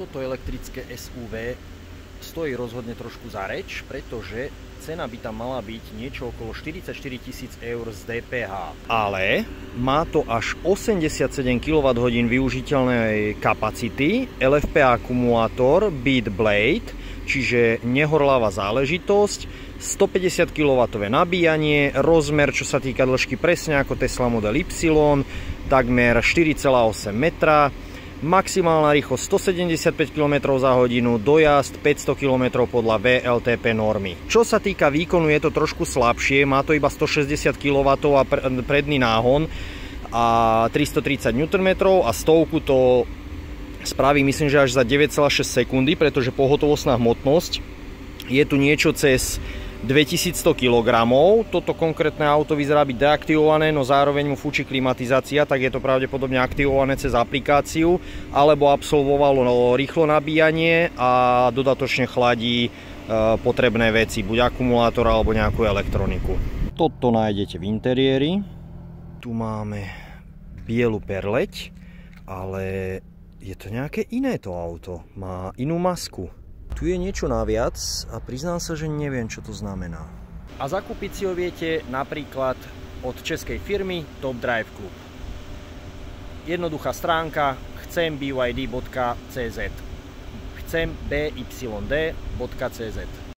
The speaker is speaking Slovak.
toto elektrické SUV stojí rozhodne trošku za reč, pretože cena by tam mala byť niečo okolo 44 tisíc eur z DPH. Ale má to až 87 kWh využiteľnej kapacity, LFP akumulátor Beat Blade, čiže nehorláva záležitosť, 150 kW nabíjanie, rozmer čo sa týka dĺžky presne ako Tesla Model Y, takmer 4,8 metra, maximálna rýchlosť 175 km za hodinu, dojazd 500 km podľa VLTP normy. Čo sa týka výkonu, je to trošku slabšie, má to iba 160 kW a predný náhon a 330 Nm a stovku to spraví myslím, že až za 9,6 sekundy, pretože pohotovostná hmotnosť je tu niečo cez 2100 kg. Toto konkrétne auto vyzerá byť deaktivované, no zároveň mu fúči klimatizácia, tak je to pravdepodobne aktivované cez aplikáciu, alebo absolvovalo rýchlo nabíjanie a dodatočne chladí e, potrebné veci, buď akumulátor alebo nejakú elektroniku. Toto nájdete v interiéri. Tu máme bielu perleť, ale je to nejaké iné to auto. Má inú masku. Tu je niečo naviac a priznám sa, že neviem, čo to znamená. A zakúpiť si ho viete napríklad od českej firmy Top Drive Club. Jednoduchá stránka chcem byd.cz chcem byld.cz